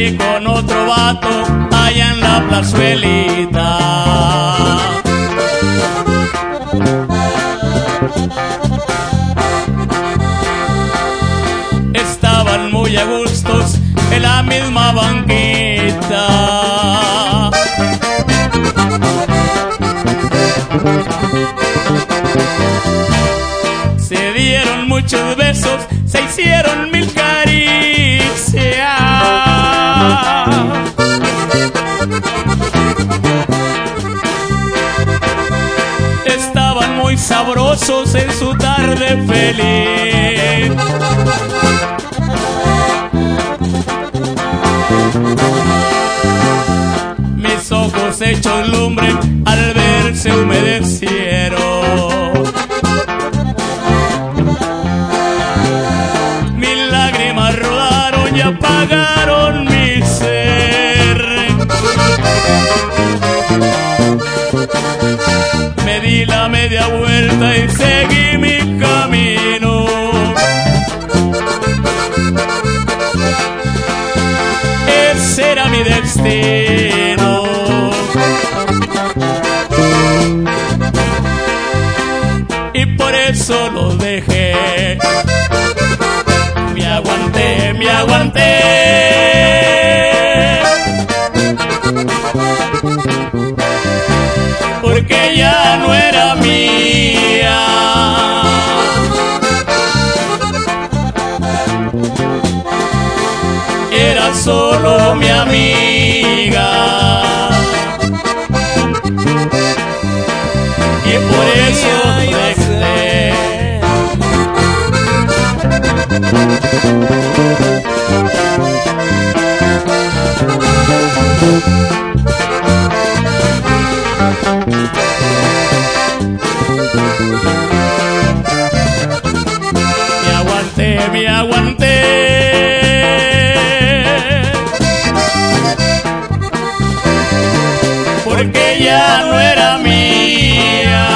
Vi con otro vato allá en la plazuelita. Estaban muy a gustos en la misma banquita. Se dieron muchos besos, se hicieron mil sabrosos en su tarde feliz. Mis ojos hechos lumbre al ver se humedecieron. Mis lágrimas rodaron y apagaron y seguí mi camino. Ese era mi destino. Y por eso lo dejé. Me aguanté, me aguanté. Porque ya no solo mi amiga. Y por eso dejé. Me aguanté, me aguanté. Ya no era mía.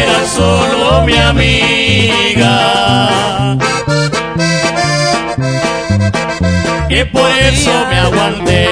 Era solo mi amiga. Que por eso me aguanté.